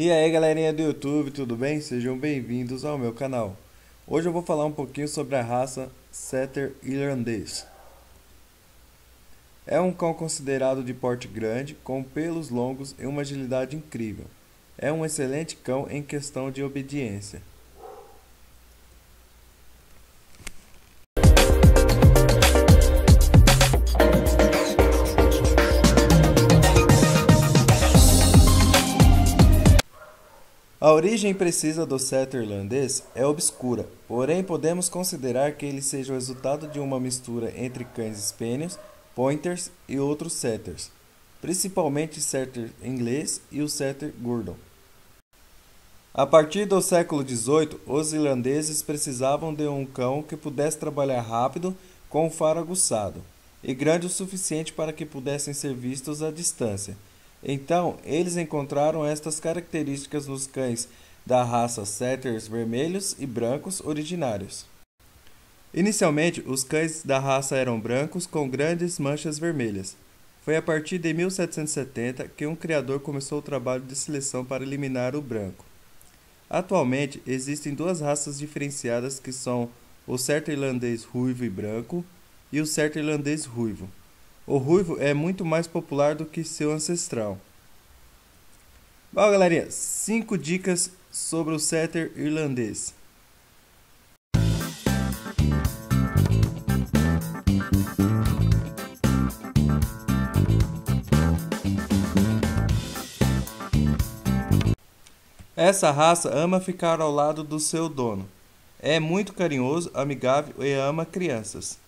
E aí galerinha do YouTube, tudo bem? Sejam bem-vindos ao meu canal. Hoje eu vou falar um pouquinho sobre a raça Setter Irlandês. É um cão considerado de porte grande, com pelos longos e uma agilidade incrível. É um excelente cão em questão de obediência. A origem precisa do setter irlandês é obscura, porém podemos considerar que ele seja o resultado de uma mistura entre cães spaniels, pointers e outros setters, principalmente setter inglês e o setter Gordon. A partir do século XVIII, os irlandeses precisavam de um cão que pudesse trabalhar rápido, com o faro aguçado, e grande o suficiente para que pudessem ser vistos à distância então, eles encontraram estas características nos cães da raça Setters vermelhos e brancos originários. Inicialmente, os cães da raça eram brancos com grandes manchas vermelhas. Foi a partir de 1770 que um criador começou o trabalho de seleção para eliminar o branco. Atualmente, existem duas raças diferenciadas que são o Setter irlandês ruivo e branco e o Setter irlandês ruivo. O ruivo é muito mais popular do que seu ancestral. Bom, galerinha, 5 dicas sobre o setter irlandês. Essa raça ama ficar ao lado do seu dono. É muito carinhoso, amigável e ama crianças.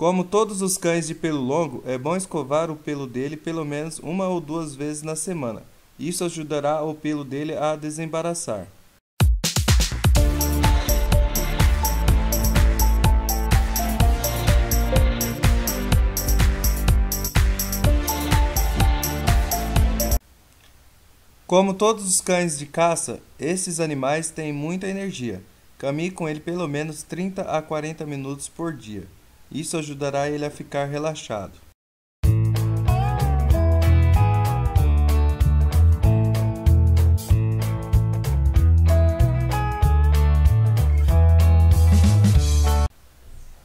Como todos os cães de pelo longo, é bom escovar o pelo dele pelo menos uma ou duas vezes na semana. Isso ajudará o pelo dele a desembaraçar. Como todos os cães de caça, esses animais têm muita energia. Caminhe com ele pelo menos 30 a 40 minutos por dia. Isso ajudará ele a ficar relaxado.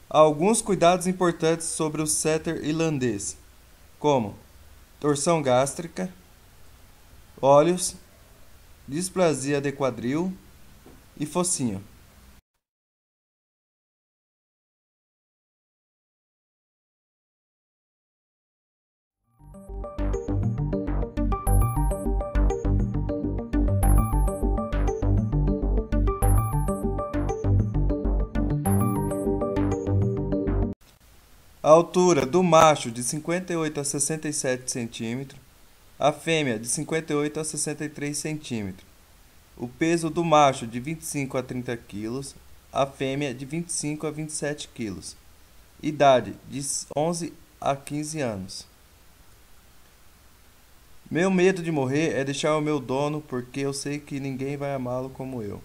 Alguns cuidados importantes sobre o setter irlandês, como torção gástrica, olhos, displasia de quadril e focinho. A altura do macho de 58 a 67 cm, a fêmea de 58 a 63 cm. O peso do macho de 25 a 30 kg, a fêmea de 25 a 27 kg. Idade de 11 a 15 anos. Meu medo de morrer é deixar o meu dono porque eu sei que ninguém vai amá-lo como eu.